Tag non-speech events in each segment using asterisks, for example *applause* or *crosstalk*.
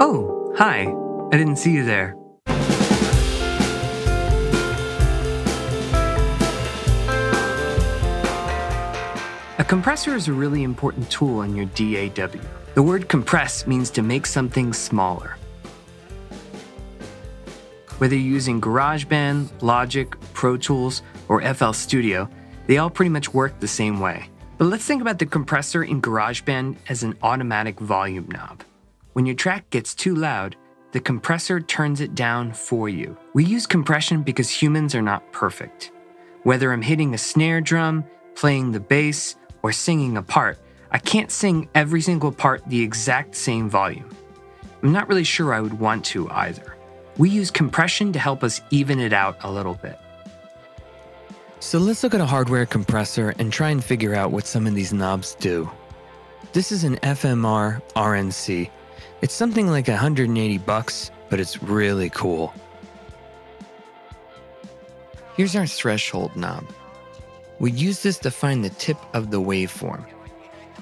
Oh, hi. I didn't see you there. A compressor is a really important tool in your DAW. The word compress means to make something smaller. Whether you're using GarageBand, Logic, Pro Tools, or FL Studio, they all pretty much work the same way. But let's think about the compressor in GarageBand as an automatic volume knob. When your track gets too loud, the compressor turns it down for you. We use compression because humans are not perfect. Whether I'm hitting a snare drum, playing the bass, or singing a part, I can't sing every single part the exact same volume. I'm not really sure I would want to either. We use compression to help us even it out a little bit. So let's look at a hardware compressor and try and figure out what some of these knobs do. This is an FMR RNC. It's something like 180 bucks, but it's really cool. Here's our threshold knob. We use this to find the tip of the waveform.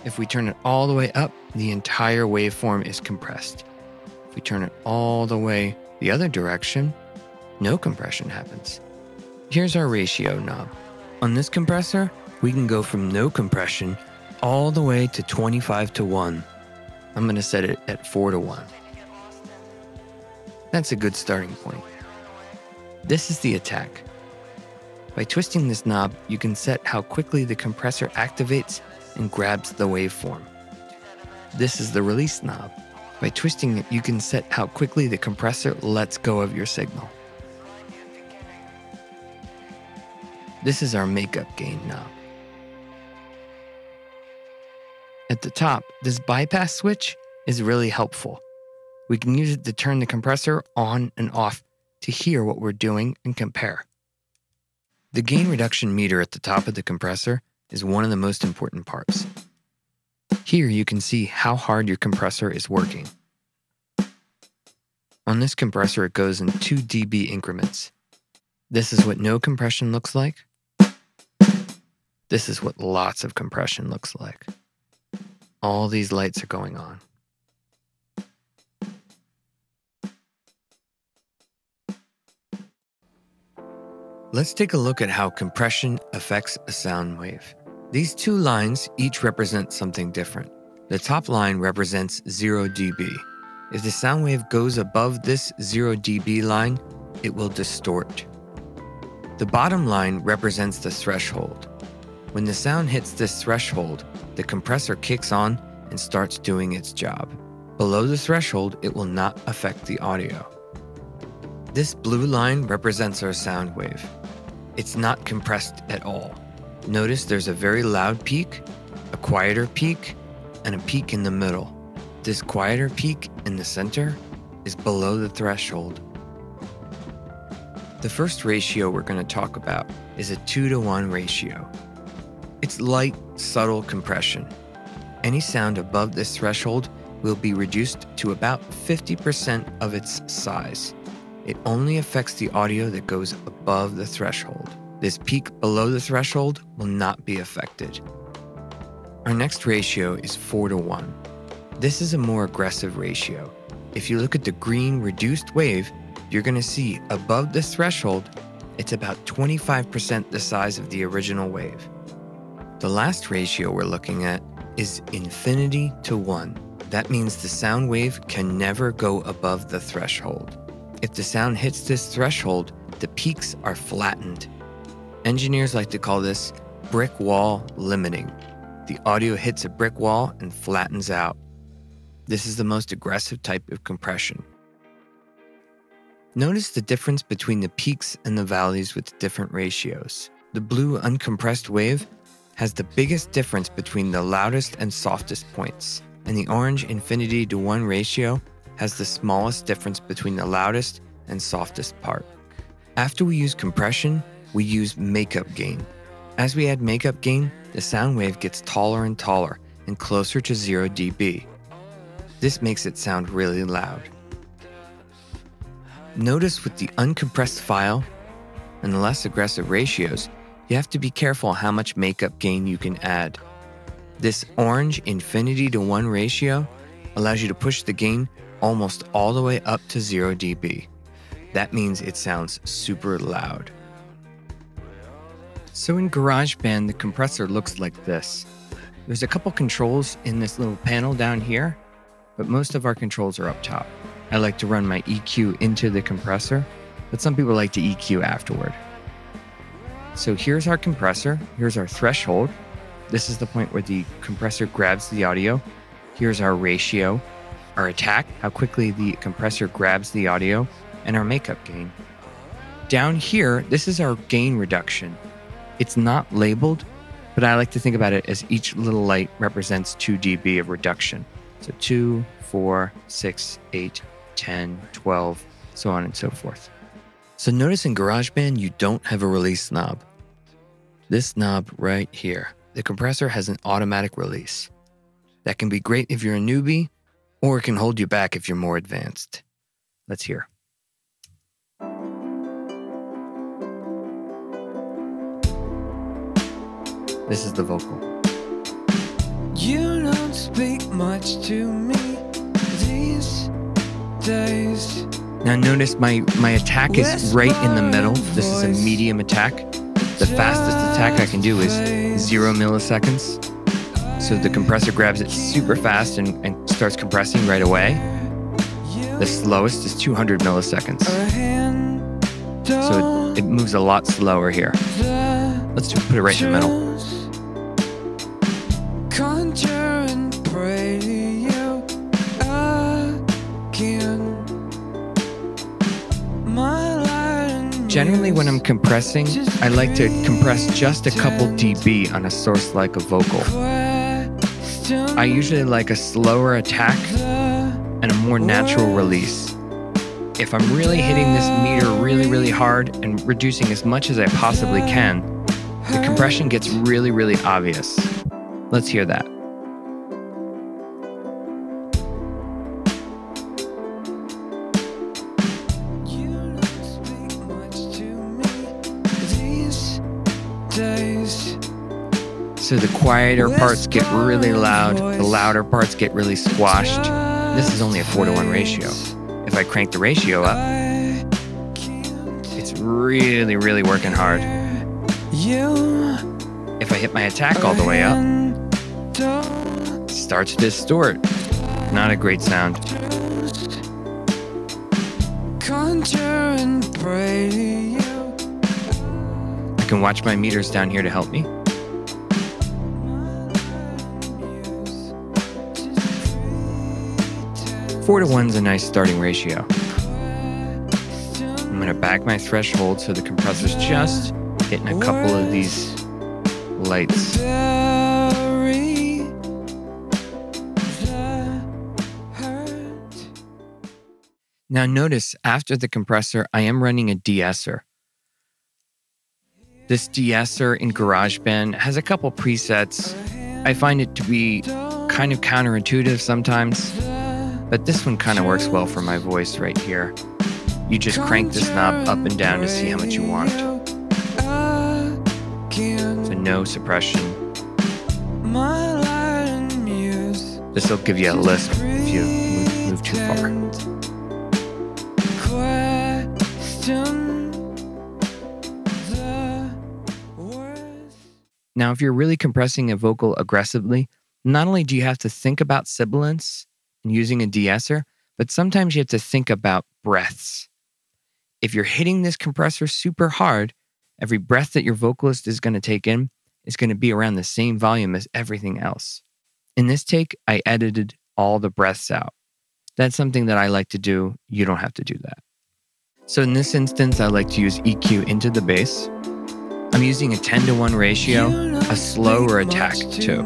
If we turn it all the way up, the entire waveform is compressed. If we turn it all the way the other direction, no compression happens. Here's our ratio knob. On this compressor, we can go from no compression all the way to 25 to 1. I'm going to set it at 4 to 1. That's a good starting point. This is the attack. By twisting this knob, you can set how quickly the compressor activates and grabs the waveform. This is the release knob. By twisting it, you can set how quickly the compressor lets go of your signal. This is our makeup gain knob. At the top, this bypass switch is really helpful. We can use it to turn the compressor on and off to hear what we're doing and compare. The gain *laughs* reduction meter at the top of the compressor is one of the most important parts. Here you can see how hard your compressor is working. On this compressor, it goes in 2 dB increments. This is what no compression looks like. This is what lots of compression looks like. All these lights are going on. Let's take a look at how compression affects a sound wave. These two lines each represent something different. The top line represents 0 dB. If the sound wave goes above this 0 dB line, it will distort. The bottom line represents the threshold. When the sound hits this threshold, the compressor kicks on and starts doing its job. Below the threshold, it will not affect the audio. This blue line represents our sound wave. It's not compressed at all. Notice there's a very loud peak, a quieter peak, and a peak in the middle. This quieter peak in the center is below the threshold. The first ratio we're going to talk about is a 2 to 1 ratio. It's light, subtle compression. Any sound above this threshold will be reduced to about 50% of its size. It only affects the audio that goes above the threshold. This peak below the threshold will not be affected. Our next ratio is 4 to 1. This is a more aggressive ratio. If you look at the green reduced wave, you're going to see above the threshold, it's about 25% the size of the original wave. The last ratio we're looking at is infinity to 1. That means the sound wave can never go above the threshold. If the sound hits this threshold, the peaks are flattened. Engineers like to call this brick wall limiting. The audio hits a brick wall and flattens out. This is the most aggressive type of compression. Notice the difference between the peaks and the valleys with different ratios. The blue uncompressed wave has the biggest difference between the loudest and softest points, and the orange infinity to 1 ratio has the smallest difference between the loudest and softest part. After we use compression, we use makeup gain. As we add makeup gain, the sound wave gets taller and taller and closer to 0 dB. This makes it sound really loud. Notice with the uncompressed file and the less aggressive ratios, you have to be careful how much makeup gain you can add. This orange infinity to 1 ratio allows you to push the gain almost all the way up to 0 dB. That means it sounds super loud. So in GarageBand, the compressor looks like this. There's a couple controls in this little panel down here, but most of our controls are up top. I like to run my EQ into the compressor, but some people like to EQ afterward. So here's our compressor, here's our threshold. This is the point where the compressor grabs the audio. Here's our ratio, our attack, how quickly the compressor grabs the audio, and our makeup gain. Down here, this is our gain reduction. It's not labeled, but I like to think about it as each little light represents 2 dB of reduction. So 2, 4, 6, 8, 10, 12, so on and so forth. So notice in GarageBand, you don't have a release knob. This knob right here, the compressor has an automatic release. That can be great if you're a newbie, or it can hold you back if you're more advanced. Let's hear. This is the vocal. You don't speak much to me these days. Now notice my, my attack is right in the middle. This is a medium attack. The fastest attack I can do is zero milliseconds. So the compressor grabs it super fast and, and starts compressing right away. The slowest is 200 milliseconds. So it, it moves a lot slower here. Let's put it right in the middle. Generally, when I'm compressing, I like to compress just a couple dB on a source like a vocal. I usually like a slower attack and a more natural release. If I'm really hitting this meter really, really hard and reducing as much as I possibly can, the compression gets really, really obvious. Let's hear that. So the quieter parts get really loud, the louder parts get really squashed. This is only a 4 to 1 ratio. If I crank the ratio up, it's really, really working hard. If I hit my attack all the way up, it starts to distort. Not a great sound. I can watch my meters down here to help me. Four to one's a nice starting ratio. I'm gonna back my threshold so the compressor's just hitting a couple of these lights. Now notice after the compressor, I am running a de-esser. This de-esser in GarageBand has a couple presets. I find it to be kind of counterintuitive sometimes. But this one kind of works well for my voice right here. You just crank this knob up and down to see how much you want. So no suppression. This will give you a lisp if you move, too far. Now, if you're really compressing a vocal aggressively, not only do you have to think about sibilance, using a de-esser, but sometimes you have to think about breaths. If you're hitting this compressor super hard, every breath that your vocalist is going to take in is going to be around the same volume as everything else. In this take, I edited all the breaths out. That's something that I like to do. You don't have to do that. So in this instance, I like to use EQ into the bass. I'm using a 10 to 1 ratio, a slower attack too.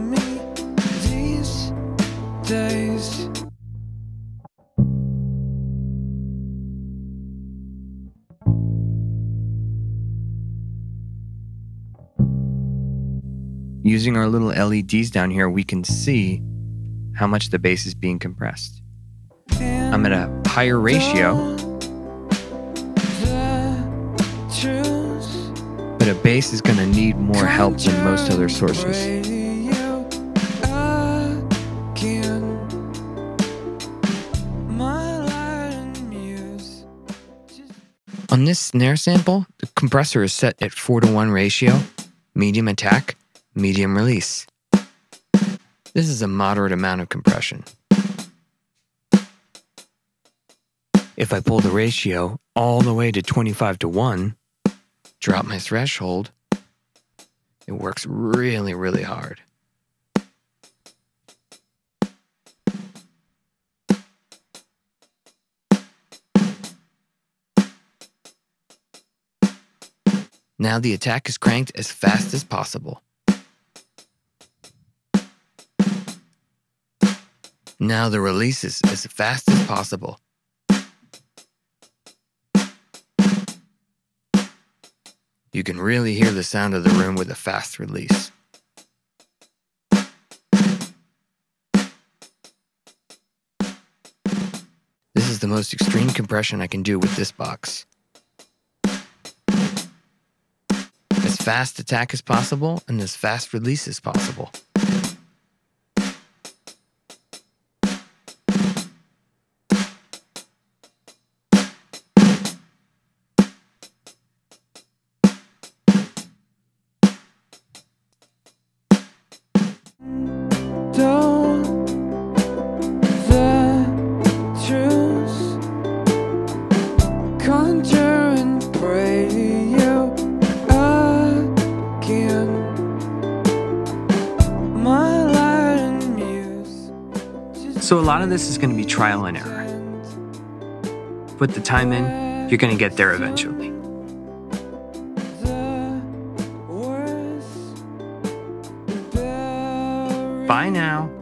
Using our little LEDs down here, we can see how much the bass is being compressed. I'm at a higher ratio, but a bass is going to need more help than most other sources. On this snare sample, the compressor is set at 4 to 1 ratio, medium attack, medium release. This is a moderate amount of compression. If I pull the ratio all the way to 25 to 1, drop my threshold, it works really, really hard. Now the attack is cranked as fast as possible. Now the release is as fast as possible. You can really hear the sound of the room with a fast release. This is the most extreme compression I can do with this box. As fast attack as possible and as fast release as possible. So a lot of this is going to be trial and error. Put the time in, you're going to get there eventually. Bye now.